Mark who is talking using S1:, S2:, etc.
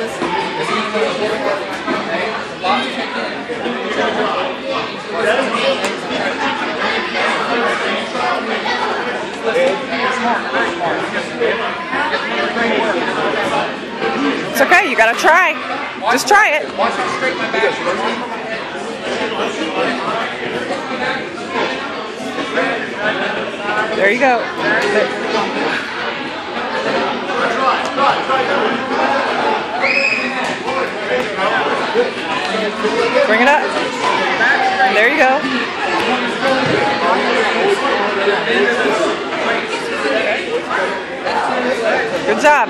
S1: It's okay, you gotta try. Just try it. There you go. Bring it up. There you go. Good job.